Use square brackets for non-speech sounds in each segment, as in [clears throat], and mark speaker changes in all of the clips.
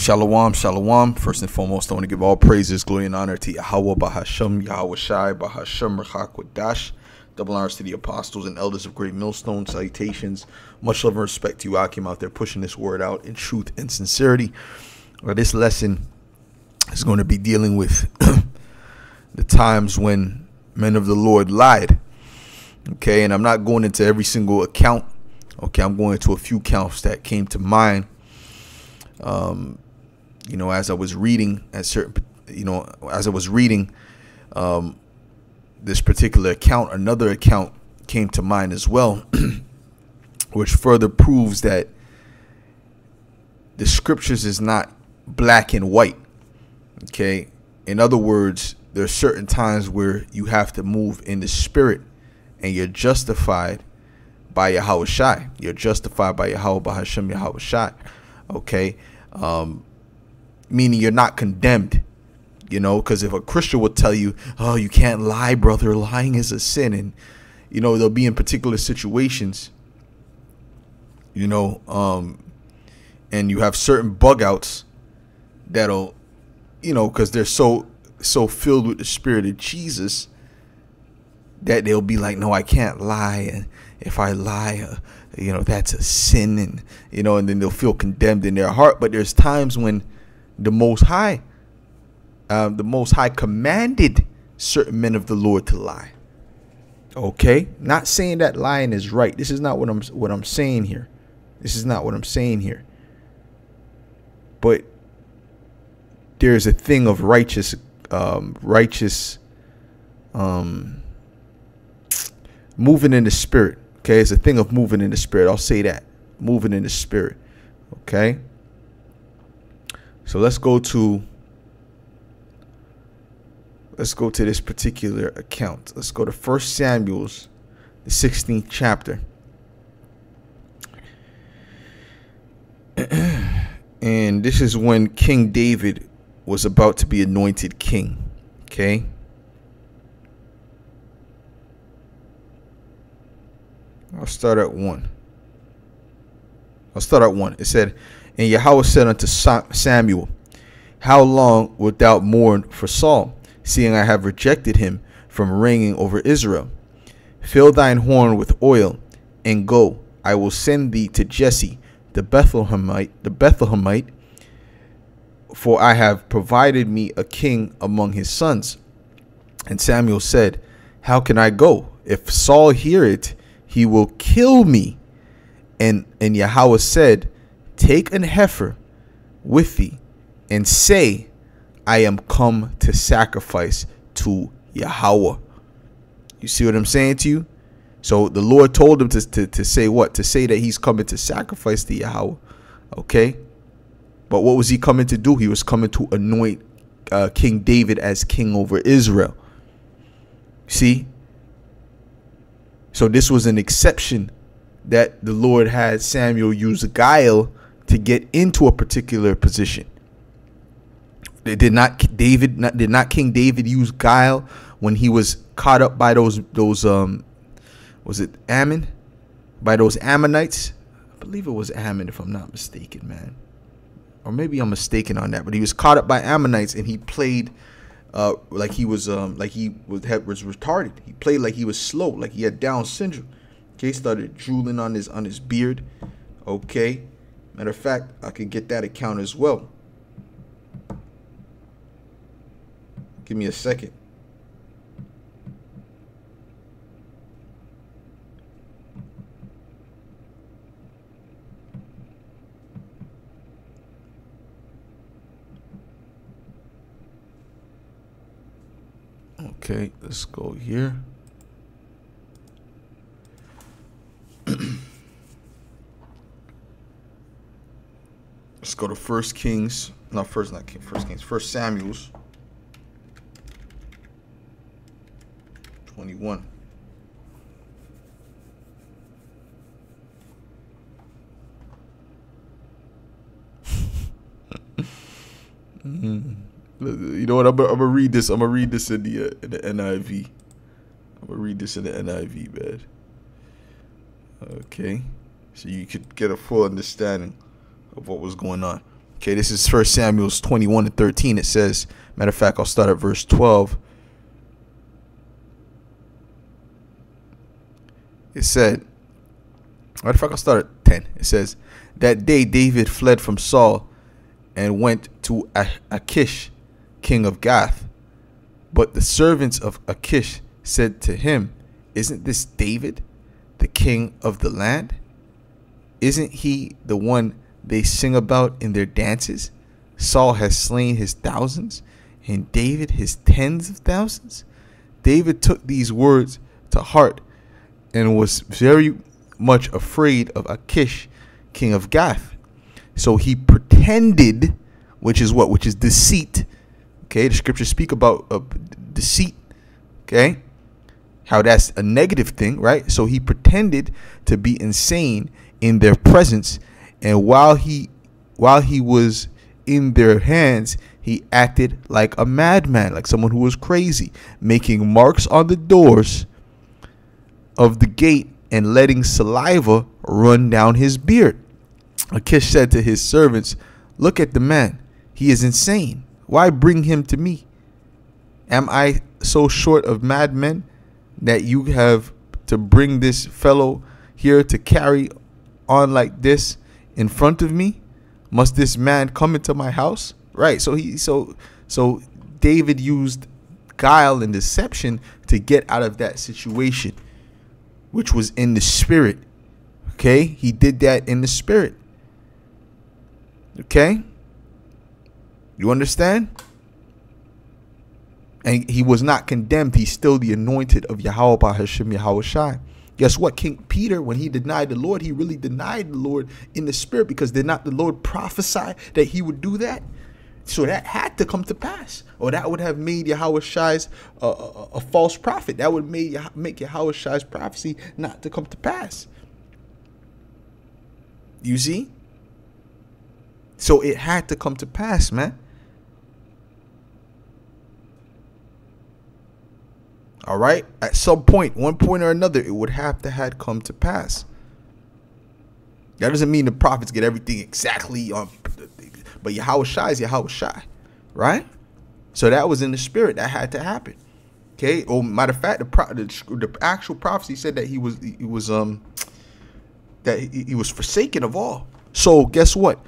Speaker 1: Shalom, shalom. First and foremost, I want to give all praises, glory, and honor to Yahweh Bahasham, Yahweh Shai, Bahasham, Rachak Double honors to the apostles and elders of Great Millstone. Salutations. Much love and respect to you, Akim, out there pushing this word out in truth and sincerity. Well, this lesson is going to be dealing with [clears throat] the times when men of the Lord lied. Okay, and I'm not going into every single account. Okay, I'm going into a few counts that came to mind. Um, you know, as I was reading at certain, you know, as I was reading um, this particular account, another account came to mind as well, [clears throat] which further proves that the scriptures is not black and white. Okay, in other words, there are certain times where you have to move in the spirit and you're justified by Yahweh Shai. You're justified by Yahweh Bahasham Yahweh Shai. Okay. Um, meaning you're not condemned. You know, because if a Christian would tell you, oh, you can't lie, brother, lying is a sin. And, you know, they'll be in particular situations, you know, um, and you have certain bug outs that'll, you know, because they're so, so filled with the spirit of Jesus that they'll be like, no, I can't lie. And if I lie, uh, you know, that's a sin. And, you know, and then they'll feel condemned in their heart. But there's times when the Most High, um, the Most High commanded certain men of the Lord to lie. Okay, not saying that lying is right. This is not what I'm what I'm saying here. This is not what I'm saying here. But there's a thing of righteous, um, righteous, um, moving in the spirit. Okay, it's a thing of moving in the spirit. I'll say that moving in the spirit. Okay. So let's go to let's go to this particular account. Let's go to First Samuel's the 16th chapter. [clears throat] and this is when King David was about to be anointed king. Okay? I'll start at 1. I'll start at 1. It said, And Yahweh said unto Samuel, How long wilt thou mourn for Saul? seeing I have rejected him from reigning over Israel. Fill thine horn with oil, and go. I will send thee to Jesse, the Bethlehemite, the Bethlehemite, for I have provided me a king among his sons. And Samuel said, How can I go? If Saul hear it, he will kill me. And and Yahweh said, Take an heifer with thee, and say, I am come to sacrifice to Yahweh. You see what I'm saying to you? So the Lord told him to, to, to say what? To say that he's coming to sacrifice to Yahweh. Okay? But what was he coming to do? He was coming to anoint uh, King David as king over Israel. See? So this was an exception that the Lord had Samuel use guile to get into a particular position. They Did not David? Not, did not King David use guile when he was caught up by those those um, was it Ammon? By those Ammonites? I believe it was Ammon, if I'm not mistaken, man. Or maybe I'm mistaken on that. But he was caught up by Ammonites, and he played uh, like he was um, like he was was retarded. He played like he was slow, like he had Down syndrome. Okay, started drooling on his on his beard. Okay, matter of fact, I could get that account as well. Give me a second. Okay, let's go here. Go to First Kings, not First, not King, First Kings, First Samuel's. 21. [laughs] mm. You know what? I'm gonna read this. I'm gonna read this in the uh, in the NIV. I'm gonna read this in the NIV, man. Okay, so you could get a full understanding of what was going on. Okay, this is First Samuel's 21 and 13. It says, matter of fact, I'll start at verse 12. It said, matter of fact, I'll start at 10. It says, That day David fled from Saul and went to Achish, king of Gath. But the servants of Achish said to him, Isn't this David, the king of the land? Isn't he the one they sing about in their dances? Saul has slain his thousands, and David his tens of thousands. David took these words to heart and was very much afraid of Achish, king of Gath. So he pretended, which is what? Which is deceit. Okay, the scriptures speak about uh, deceit. Okay, how that's a negative thing, right? So he pretended to be insane in their presence, and while he while he was in their hands, he acted like a madman, like someone who was crazy, making marks on the doors of the gate and letting saliva run down his beard. Achish said to his servants, Look at the man. He is insane. Why bring him to me? Am I so short of madmen that you have to bring this fellow here to carry on like this in front of me? Must this man come into my house? Right. So he so so David used guile and deception to get out of that situation, which was in the spirit. Okay? He did that in the spirit. Okay? You understand? And he was not condemned. He's still the anointed of Yahweh by Hashem Yahweh Shai. Guess what? King Peter, when he denied the Lord, he really denied the Lord in the spirit because did not the Lord prophesy that he would do that? So that had to come to pass, or that would have made Yahweh Shai's uh, a, a, false prophet. That would make make Yahweh Shai's prophecy not to come to pass. You see? So it had to come to pass, man. All right? At some point, one point or another, it would have to had come to pass. That doesn't mean the prophets get everything exactly on but Yahweh Shai is Yahweh Shai, right? So that was in the spirit. That had to happen. Okay. Oh, matter of fact, the, pro- the, the actual prophecy said that he was he was um that he, he was forsaken of all. So guess what?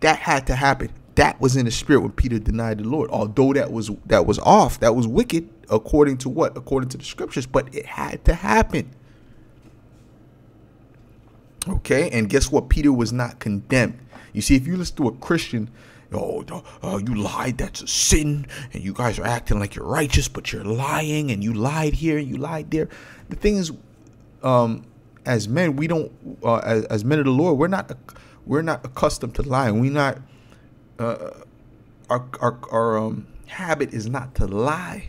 Speaker 1: That had to happen. That was in the spirit when Peter denied the Lord. Although that was that was off, that was wicked according to what? According to the scriptures, but it had to happen. Okay, and guess what? Peter was not condemned. You see, if you listen to a Christian, oh, uh, you lied, that's a sin, and you guys are acting like you're righteous, but you're lying, and you lied here and you lied there. The thing is, um, as men, we don't, uh, as, as men of the Lord, we're not, we're not accustomed to lying. We're not, uh, our our our um, habit is not to lie.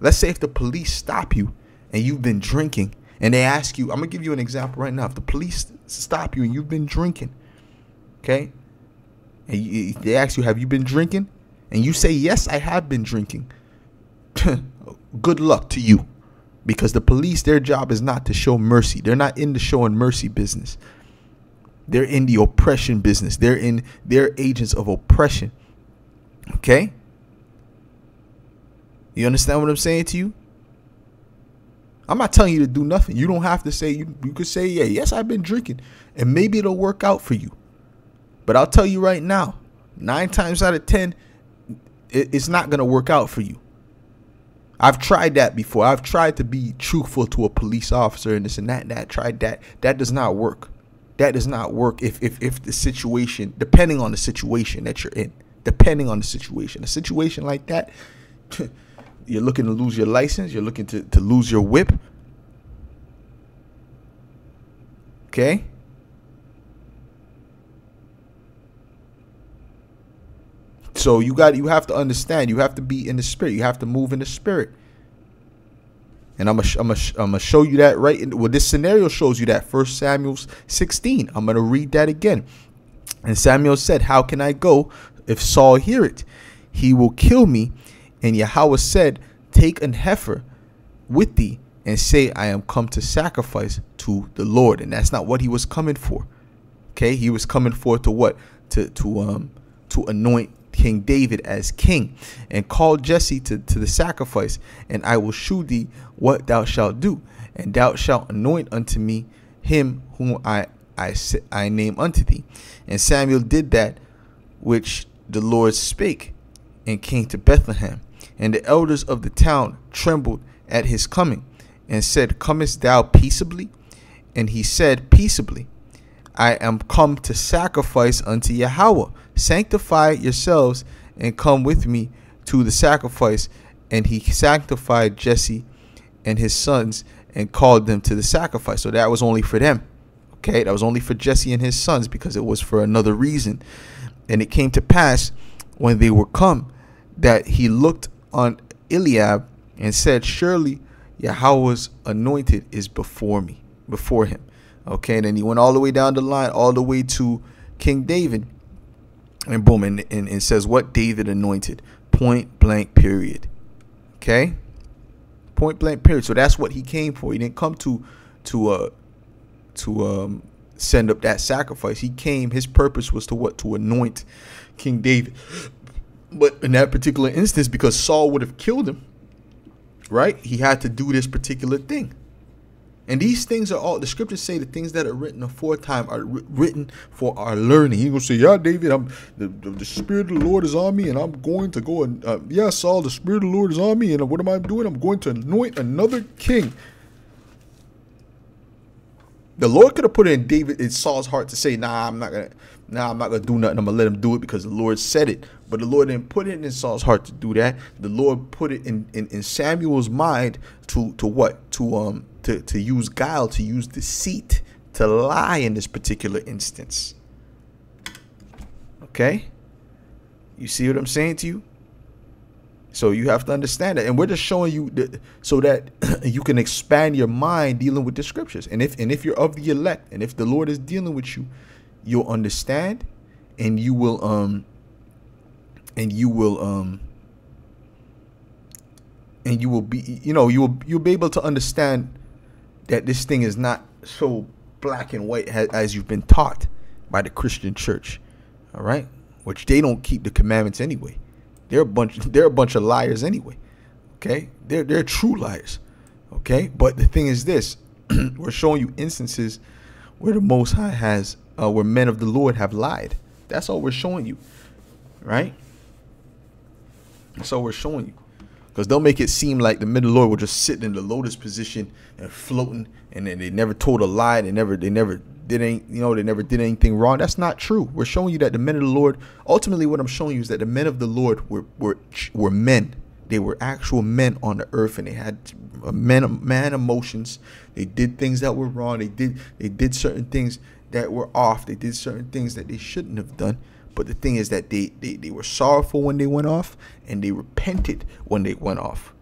Speaker 1: Let's say if the police stop you and you've been drinking and they ask you, I'm gonna give you an example right now. If the police stop you and you've been drinking, okay, and you, they ask you, have you been drinking? And you say, yes, I have been drinking. [laughs] Good luck to you. Because the police, their job is not to show mercy. They're not in the showing mercy business. They're in the oppression business. They're in they're agents of oppression. Okay? You understand what I'm saying to you? I'm not telling you to do nothing. You don't have to say you you could say, yeah, yes, I've been drinking. And maybe it'll work out for you. But I'll tell you right now, nine times out of ten, it, it's not gonna work out for you. I've tried that before. I've tried to be truthful to a police officer and this and that and that. Tried that. That does not work. That does not work if if if the situation, depending on the situation that you're in, depending on the situation, a situation like that. [laughs] you're looking to lose your license, you're looking to, to lose your whip. Okay? So you got you have to understand, you have to be in the spirit. You have to move in the spirit. And I'm gonna I'm gonna I'm gonna show you that right in well this scenario shows you that first Samuel 16. I'm gonna read that again. And Samuel said, How can I go if Saul hear it? He will kill me and Yahweh said, Take an heifer with thee and say, I am come to sacrifice to the Lord. And that's not what he was coming for. Okay, he was coming for to what? to to um to anoint King David as king, and call Jesse to, to the sacrifice, and I will shew thee what thou shalt do, and thou shalt anoint unto me him whom I I I name unto thee. And Samuel did that which the Lord spake, and came to Bethlehem. And the elders of the town trembled at his coming, and said, Comest thou peaceably? And he said, Peaceably. I am come to sacrifice unto Yahweh. Sanctify yourselves and come with me to the sacrifice. And he sanctified Jesse and his sons and called them to the sacrifice. So that was only for them. Okay, that was only for Jesse and his sons because it was for another reason. And it came to pass when they were come that he looked on Eliab and said, Surely Yahweh's anointed is before me, before him. Okay, and then he went all the way down the line, all the way to King David. And boom, and, and, and says what David anointed. Point blank, period. Okay? Point blank, period. So that's what he came for. He didn't come to to uh to um send up that sacrifice. He came, his purpose was to what? To anoint King David. But in that particular instance, because Saul would have killed him, right? He had to do this particular thing. And these things are all the scriptures say the things that are written aforetime are written for our learning. He gonna say, "Yeah, David, I'm the, the, the, spirit of the Lord is on me, and I'm going to go and uh, Saul, the spirit of the Lord is on me, and what am I doing? I'm going to anoint another king." The Lord could have put it in David in Saul's heart to say, "Nah, I'm not gonna, nah, I'm not gonna do nothing. I'm gonna let him do it because the Lord said it." But the Lord didn't put it in Saul's heart to do that. The Lord put it in in, in Samuel's mind to to what to um to, to use guile, to use deceit, to lie in this particular instance. Okay? You see what I'm saying to you? So you have to understand that, and we're just showing you so that [clears throat] you can expand your mind dealing with the scriptures. And if and if you're of the elect, and if the Lord is dealing with you, you'll understand, and you will um, and you will um, and you will be you know you will you'll be able to understand that this thing is not so black and white as you've been taught by the Christian church. All right? Which they don't keep the commandments anyway. They're a bunch [laughs] they're a bunch of liars anyway. Okay? They're they're true liars. Okay? But the thing is this, [clears throat] we're showing you instances where the most high has uh, where men of the Lord have lied. That's all we're showing you. Right? That's all we're showing you because they'll make it seem like the middle Lord were just sitting in the lotus position and floating, and then they never told a lie. They never, they never did any, you know, they never did anything wrong. That's not true. We're showing you that the men of the Lord. Ultimately, what I'm showing you is that the men of the Lord were were were men. They were actual men on the earth, and they had men man emotions. They did things that were wrong. They did they did certain things that were off. They did certain things that they shouldn't have done. But the thing is that they, they, they were sorrowful when they went off and they repented when they went off.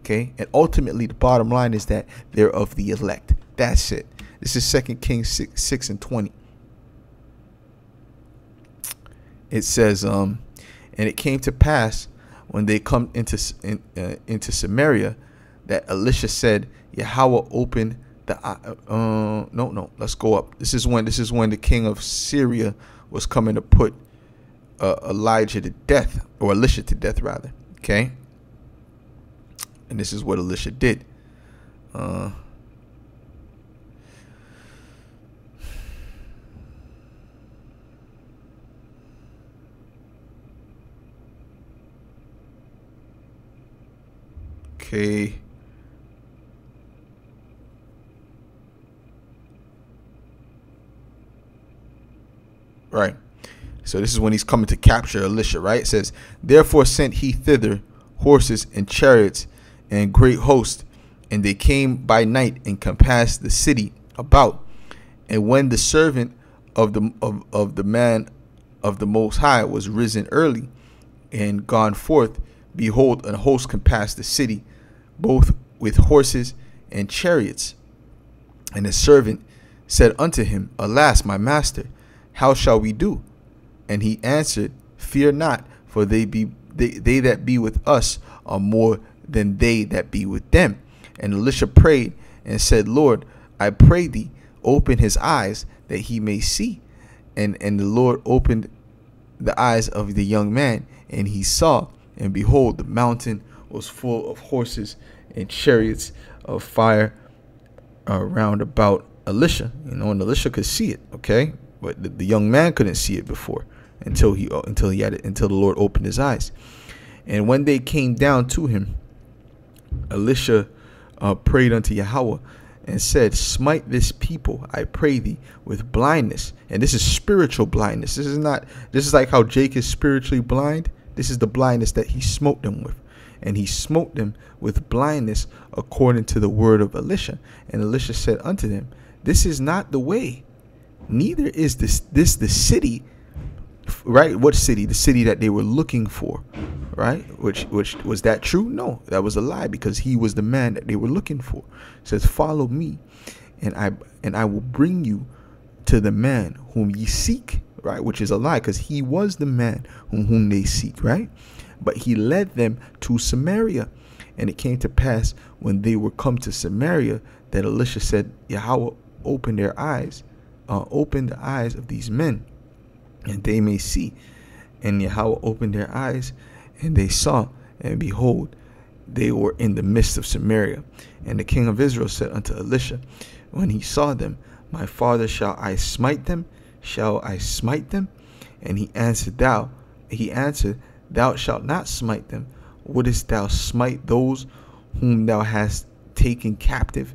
Speaker 1: Okay? And ultimately the bottom line is that they're of the elect. That's it. This is Second Kings 6, 6 and 20. It says, um, and it came to pass when they come into in, uh, into Samaria that Elisha said, Yahweh opened the uh, no no let's go up. This is when this is when the king of Syria was coming to put uh, Elijah to death, or Elisha to death, rather. Okay? And this is what Elisha did. Uh, okay. Right. So this is when he's coming to capture Elisha, right? It says, Therefore sent he thither horses and chariots and great host, and they came by night and compassed the city about. And when the servant of the of, of the man of the most high was risen early and gone forth, behold, a host compassed the city, both with horses and chariots. And the servant said unto him, Alas, my master, how shall we do? And he answered, Fear not, for they be they, they that be with us are more than they that be with them. And Elisha prayed and said, Lord, I pray thee, open his eyes that he may see. And and the Lord opened the eyes of the young man, and he saw, and behold, the mountain was full of horses and chariots of fire around about Elisha. You know, and Elisha could see it, okay, but the, the young man couldn't see it before until he until he had it until the Lord opened his eyes. And when they came down to him, Elisha uh, prayed unto Yahweh and said, Smite this people, I pray thee, with blindness. And this is spiritual blindness. This is not, this is like how Jake is spiritually blind. This is the blindness that he smote them with. And he smote them with blindness according to the word of Elisha. And Elisha said unto them, This is not the way, neither is this this the city right? What city? The city that they were looking for right? Which which was that true? No that was a lie because he was the man that they were looking for. It says follow me and i and i will bring you to the man whom ye seek right? Which is a lie because he was the man whom, whom they seek right? But he led them to samaria. And it came to pass when they were come to samaria that elisha said yahweh open their eyes uh, open the eyes of these men and they may see. And Yahweh opened their eyes, and they saw, and behold, they were in the midst of Samaria. And the king of Israel said unto Elisha, when he saw them, My father, shall I smite them? Shall I smite them? And he answered, Thou, he answered, Thou shalt not smite them. Wouldst thou smite those whom thou hast taken captive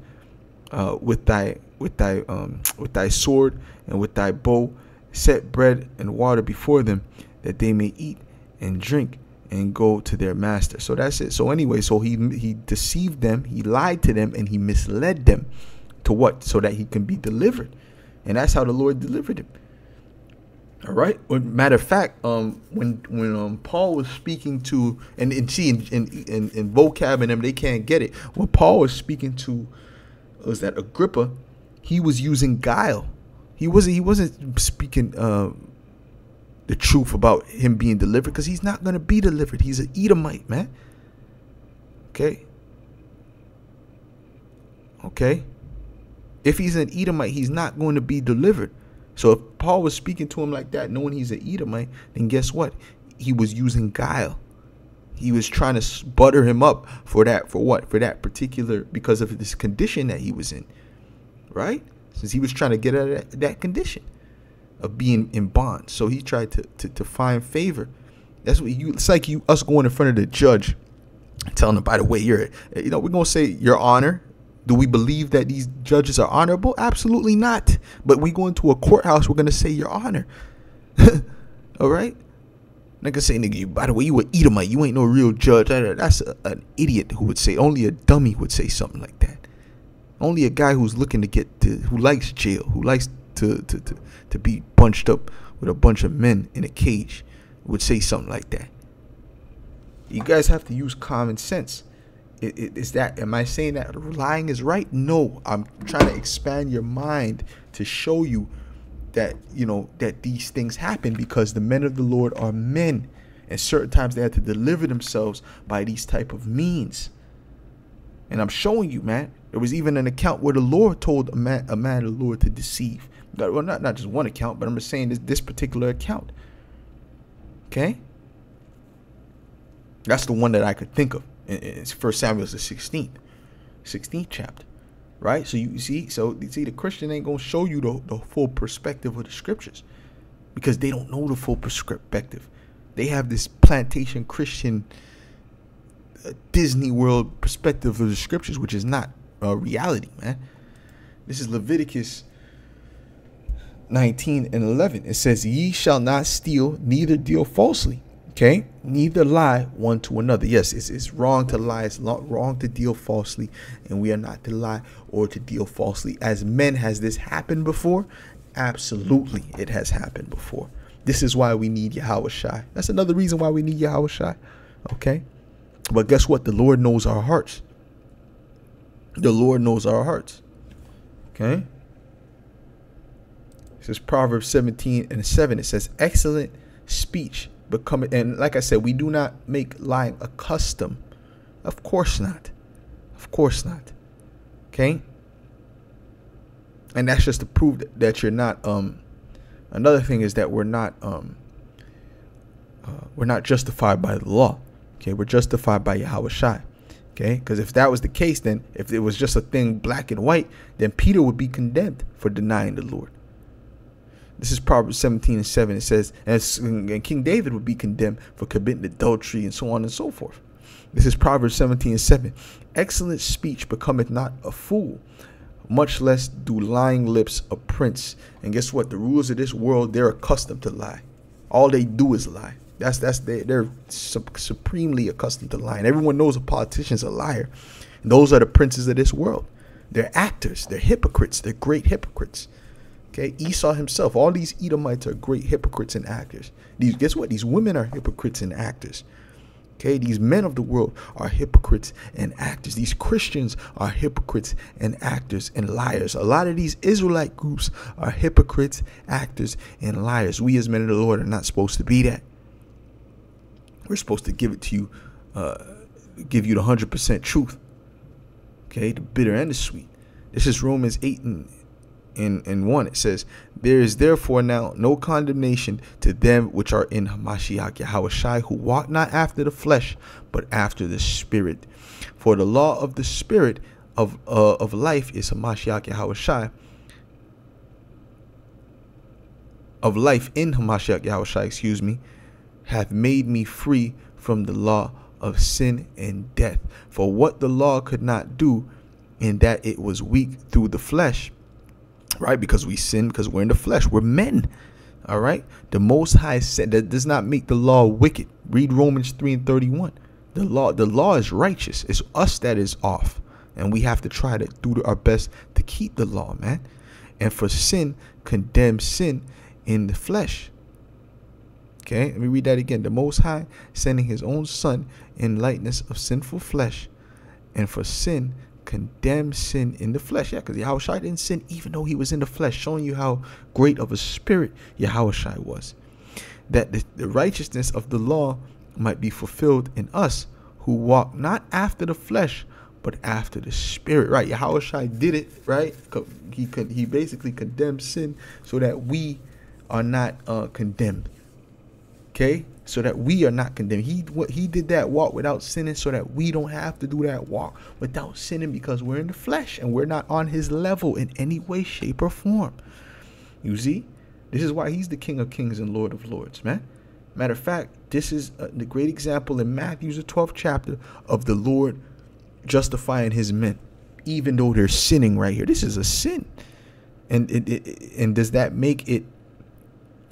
Speaker 1: uh, with thy with thy um, with thy sword and with thy bow set bread and water before them that they may eat and drink and go to their master. So that's it. So anyway, so he he deceived them, he lied to them, and he misled them to what? So that he can be delivered. And that's how the Lord delivered him. All right. Well, Matter of fact, um, when when um Paul was speaking to and, and see in in in vocab and them they can't get it. When Paul was speaking to was that Agrippa, he was using guile he wasn't he wasn't speaking uh, the truth about him being delivered because he's not gonna be delivered. He's an Edomite, man. Okay. Okay. If he's an Edomite, he's not going to be delivered. So if Paul was speaking to him like that, knowing he's an Edomite, then guess what? He was using guile. He was trying to butter him up for that, for what? For that particular, because of this condition that he was in. Right? since he was trying to get out of that, that condition of being in bond. So he tried to, to, to find favor. That's what you. It's like you us going in front of the judge, telling him, by the way, you're, you know, we're gonna say your honor. Do we believe that these judges are honorable? Absolutely not. But we go into a courthouse, we're gonna say your honor. [laughs] All right. Nigga say, nigga, you, by the way, you a Edomite. You ain't no real judge. That's a, an idiot who would say. Only a dummy would say something like that. Only a guy who's looking to get to, who likes jail, who likes to, to, to, to be bunched up with a bunch of men in a cage would say something like that. You guys have to use common sense. Is that am I saying that lying is right? No, I'm trying to expand your mind to show you that you know that these things happen because the men of the Lord are men, and certain times they have to deliver themselves by these type of means. And I'm showing you, man. There was even an account where the Lord told a man, a man the Lord to deceive. Well, not, not just one account, but I'm just saying this, this particular account. Okay? That's the one that I could think of. It's First Samuel the 16th, 16th chapter, right? So you see, so you see, the Christian ain't gonna show you the, the full perspective of the scriptures because they don't know the full perspective. They have this plantation Christian uh, Disney World perspective of the scriptures, which is not uh, reality, man. This is Leviticus 19 and 11. It says, Ye shall not steal, neither deal falsely. Okay? Neither lie one to another. Yes, it's, it's wrong to lie. It's not wrong to deal falsely. And we are not to lie or to deal falsely. As men, has this happened before? Absolutely, it has happened before. This is why we need Yahweh Shai. That's another reason why we need Yahweh Shai. Okay? But guess what? The Lord knows our hearts. The Lord knows our hearts. Okay? It says Proverbs 17 and 7. It says, excellent speech become and like I said, we do not make lying a custom. Of course not. Of course not. Okay? And that's just to prove that you're not um another thing is that we're not um uh, we're not justified by the law. Okay, we're justified by Yahweh Shai. Okay, because if that was the case, then if it was just a thing black and white, then Peter would be condemned for denying the Lord. This is Proverbs 17 and 7. It says, and King David would be condemned for committing adultery and so on and so forth. This is Proverbs 17 and 7. Excellent speech becometh not a fool, much less do lying lips a prince. And guess what? The rulers of this world, they're accustomed to lie. All they do is lie. That's that's they, they're supremely accustomed to lying. Everyone knows a politician's a liar. And those are the princes of this world. They're actors. They're hypocrites. They're great hypocrites. Okay, Esau himself. All these Edomites are great hypocrites and actors. These guess what? These women are hypocrites and actors. Okay, these men of the world are hypocrites and actors. These Christians are hypocrites and actors and liars. A lot of these Israelite groups are hypocrites, actors, and liars. We as men of the Lord are not supposed to be that. We're supposed to give it to you, uh, give you the 100% truth. Okay, the bitter and the sweet. This is Romans 8 and, and, and 1. It says, There is therefore now no condemnation to them which are in Hamashiach Yahushai, who walk not after the flesh, but after the Spirit. For the law of the Spirit of, uh, of life is Hamashiach Yahushai, of life in Hamashiach Yahushai, excuse me, hath made me free from the law of sin and death. For what the law could not do, in that it was weak through the flesh, right? Because we sin, because we're in the flesh, we're men. All right. The Most High said that does not make the law wicked. Read Romans 3 and 31. The law, the law is righteous. It's us that is off. And we have to try to do our best to keep the law, man. And for sin, condemn sin in the flesh. Okay, let me read that again. The Most High sending his own Son in likeness of sinful flesh, and for sin, condemn sin in the flesh. Yeah, because Yahushua didn't sin even though he was in the flesh, showing you how great of a spirit Yahushua was. That the, the righteousness of the law might be fulfilled in us who walk not after the flesh, but after the spirit. Right? Yahushua did it, right? He he basically condemned sin so that we are not uh, condemned okay? So that we are not condemned. He what he did that walk without sinning so that we don't have to do that walk without sinning because we're in the flesh and we're not on his level in any way shape or form. You see? This is why he's the king of kings and lord of lords man. Matter of fact this is a, the great example in matthew's the 12th chapter of the lord justifying his men even though they're sinning right here. This is a sin. And it, it, and does that make it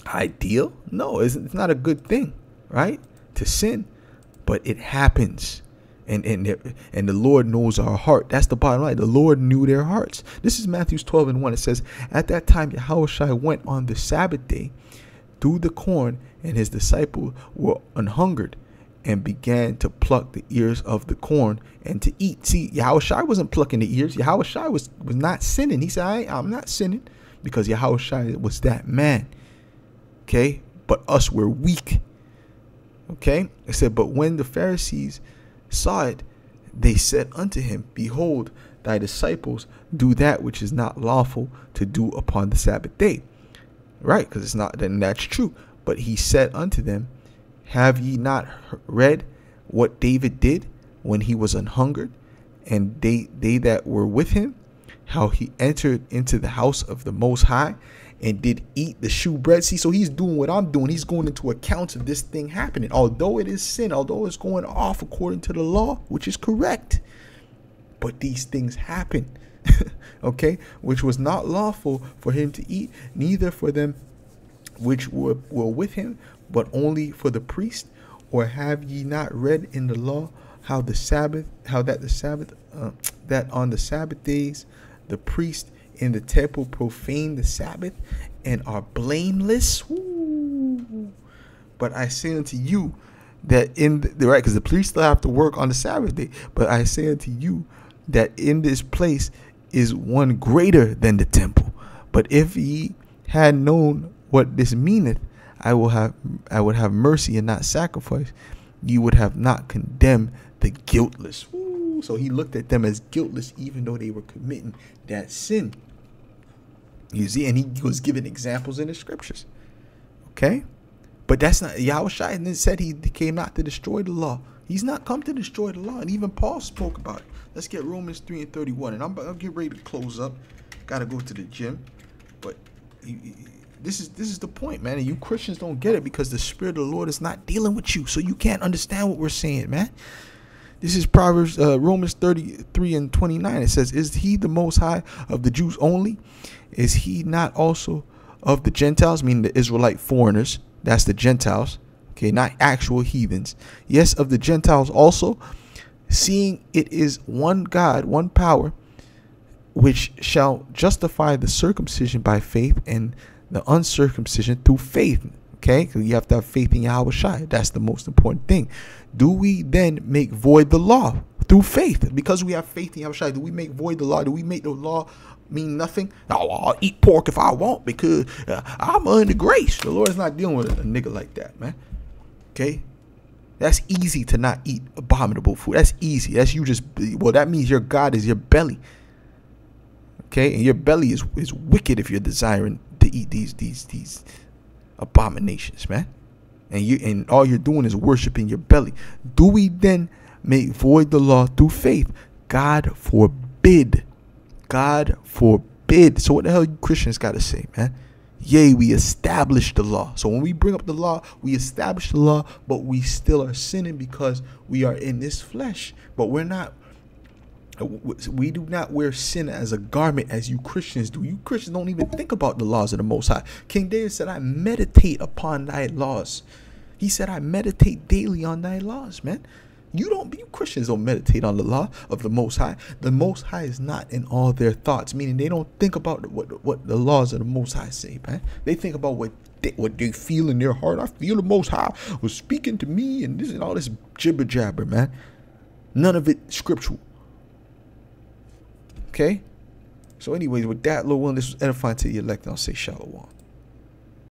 Speaker 1: ideal? No, it's, it's not a good thing, right? To sin, but it happens. And, and and the Lord knows our heart. That's the bottom line. The Lord knew their hearts. This is Matthew 12 and 1. It says, At that time, Yahushua went on the Sabbath day through the corn, and his disciples were unhungered and began to pluck the ears of the corn and to eat. See, Yahushua wasn't plucking the ears. Yahushua was, was not sinning. He said, I, I'm not sinning because Yahushua was that man. Okay? But us were weak. Okay? It said, But when the Pharisees saw it, they said unto him, Behold, thy disciples do that which is not lawful to do upon the Sabbath day. Right? Because it's not, then that's true. But he said unto them, Have ye not read what David did when he was unhungered, and they they that were with him, how he entered into the house of the Most High, and did eat the shewbread. See, so he's doing what I'm doing. He's going into account of this thing happening. Although it is sin, although it's going off according to the law, which is correct. But these things happen. [laughs] okay? Which was not lawful for him to eat, neither for them which were, were with him, but only for the priest. Or have ye not read in the law how the Sabbath, how that the Sabbath, uh, that on the Sabbath days the priest in the temple profane the Sabbath and are blameless. Ooh. But I say unto you that in the right, because the priests still have to work on the Sabbath day. But I say unto you that in this place is one greater than the temple. But if ye had known what this meaneth, I will have I would have mercy and not sacrifice. You would have not condemned the guiltless. Ooh. So he looked at them as guiltless, even though they were committing that sin. You see, and he was giving examples in the scriptures. Okay? But that's not Yahweh then said he came not to destroy the law. He's not come to destroy the law. And even Paul spoke about it. Let's get Romans 3 and 31. And I'm, I'll get ready to close up. Gotta go to the gym. But this is this is the point, man. And you Christians don't get it because the Spirit of the Lord is not dealing with you. So you can't understand what we're saying, man. This is Proverbs, uh, Romans 33 and 29. It says, Is he the most high of the Jews only? Is he not also of the Gentiles, meaning the Israelite foreigners? That's the Gentiles, okay, not actual heathens. Yes, of the Gentiles also, seeing it is one God, one power, which shall justify the circumcision by faith and the uncircumcision through faith. Okay, you have to have faith in Yahweh Shai. That's the most important thing. Do we then make void the law through faith? Because we have faith in Yahweh Shai, do we make void the law? Do we make the law mean nothing? Oh, I'll eat pork if I want because uh, I'm under grace. The Lord is not dealing with a nigga like that, man. Okay? That's easy to not eat abominable food. That's easy. That's you just, well, that means your God is your belly. Okay? And your belly is, is wicked if you're desiring to eat these, these, these abominations, man. And you and all you're doing is worshiping your belly. Do we then make void the law through faith? God forbid. God forbid. So what the hell you Christians gotta say, man? Yea, we establish the law. So when we bring up the law, we establish the law, but we still are sinning because we are in this flesh. But we're not we do not wear sin as a garment as you Christians do. You Christians don't even think about the laws of the Most High. King David said, I meditate upon thy laws. He said, I meditate daily on thy laws, man. You don't, you Christians don't meditate on the law of the Most High. The Most High is not in all their thoughts, meaning they don't think about what, what the laws of the Most High say, man. They think about what they, what they feel in their heart. I feel the Most High was speaking to me and this and all this jibber jabber, man. None of it scriptural. Okay? So, anyways, with that, Lord willing, this was edifying to the elect. I'll say shalom.